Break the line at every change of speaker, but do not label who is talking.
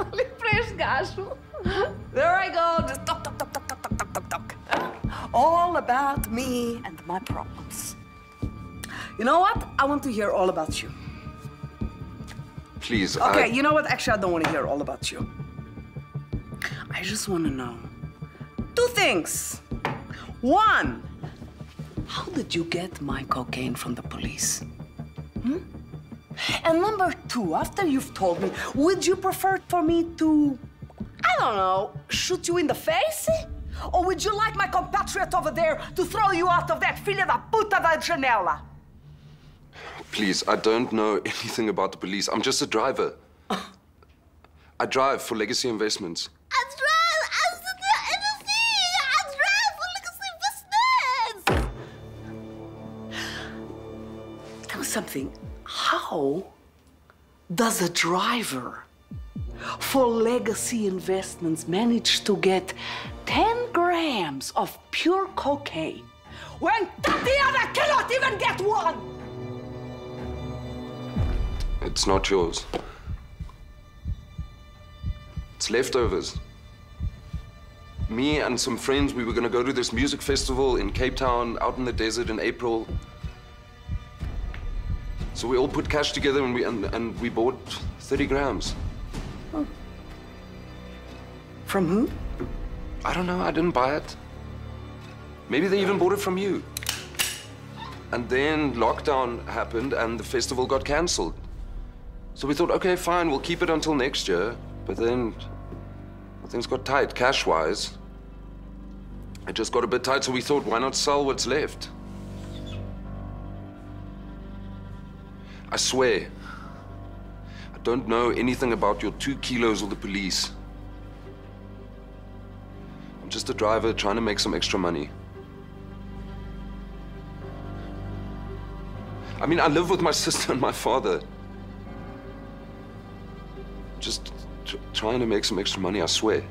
Only fresh cashew. There I go, just talk, talk, talk, talk, talk, talk, talk, talk. All about me and my problems. You know what? I want to hear all about you.
Please,
Okay,
I...
you know what? Actually, I don't want to hear all about you. I just want to know two things. One, how did you get my cocaine from the police? Hmm? And number two, after you've told me, would you prefer for me to, I don't know, shoot you in the face? Or would you like my compatriot over there to throw you out of that filha da puta da janela?
Please, I don't know anything about the police. I'm just a driver. I drive for Legacy Investments.
Something. How does a driver for Legacy Investments manage to get 10 grams of pure cocaine when Tatiana cannot even get one?
It's not yours. It's leftovers. Me and some friends, we were gonna go to this music festival in Cape Town, out in the desert in April. So we all put cash together and we, and, and we bought 30 grams. Oh.
From who?
I don't know, I didn't buy it. Maybe they even bought it from you. And then lockdown happened and the festival got cancelled. So we thought, okay, fine, we'll keep it until next year. But then things got tight cash wise. It just got a bit tight, so we thought, why not sell what's left? I swear, I don't know anything about your two kilos or the police. I'm just a driver trying to make some extra money. I mean, I live with my sister and my father. Just tr- trying to make some extra money, I swear.